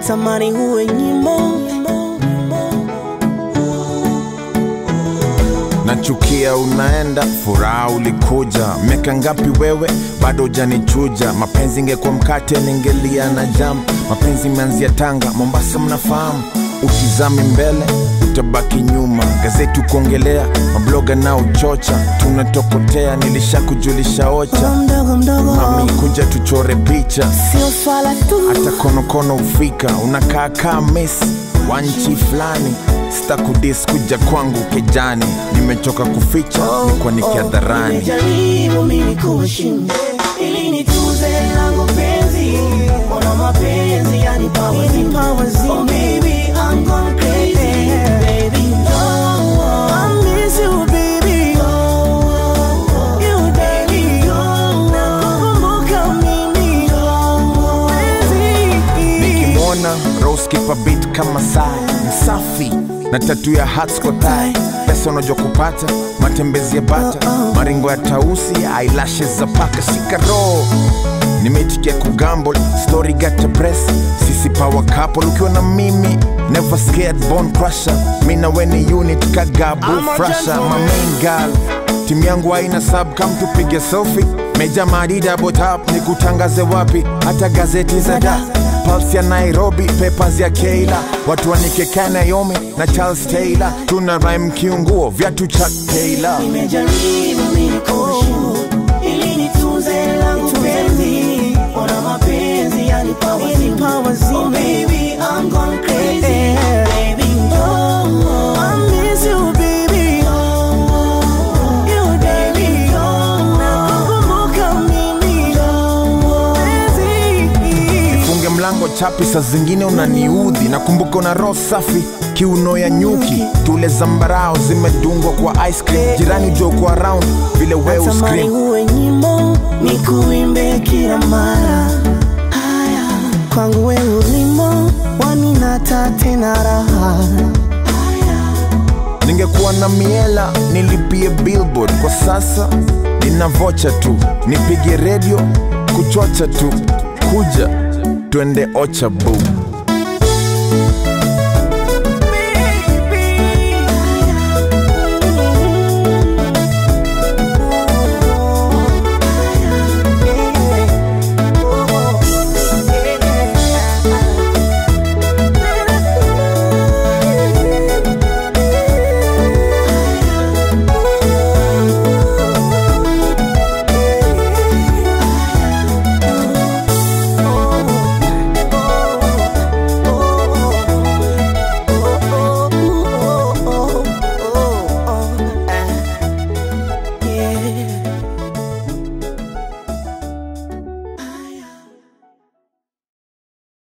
natamani uwe nyimbo. Nachukia unaenda furaha ulikuja. Miaka ngapi wewe? Bado hujanichuja. Mapenzi ingekuwa mkate ningelia na jam. Mapenzi imeanzia tanga mombasa mnafahamu. Utizami mbele utabaki nyuma. Gazeti kuongelea mabloga na uchocha. Tunatokotea nilishakujulisha ocha. Mdogo mdogo mami kuja tuchore picha. Sio swala tu. Hata konokono ufika unakaa kaa mesi wa nchi fulani sitakudis kuja kwangu kejani. Nimechoka kuficha kwa nikiadharani Nimejaribu nikimwona a kipa beat kama sai msafi na tatu ya hats kwa tai pesa unajua kupata matembezi ya bata maringo ya tausi eyelashes za paka shika roho. Nimeitikia kugamble story gata press. Sisi power couple ukiwa na mimi never scared bone crusher. Mi na weni unit kagabu frasha my main girl. Timu yangu haina sub kam tupige selfie meja madida botap ni kutangaze wapi? Hata gazeti za da Pulse ya Nairobi, papers ya Keila, watu wanike Naomi na Charles Taylor, tuna rhyme kiunguo vyatu cha Taylor. Nimejaribu mimi Penzi. mlango chapi, saa zingine unaniudhi. na kumbuka una roho safi, kiuno ya nyuki, tule zambarao zimedungwa kwa ice cream. Jirani joko around vile we uscream. uwe nyimbo nikuimbe kila mara. Haya, kwangu we ulimo waninata tena raha. Ningekuwa na miela nilipie billboard, kwa sasa nina vocha tu, nipige redio kuchocha tu, kuja twende ocha boo.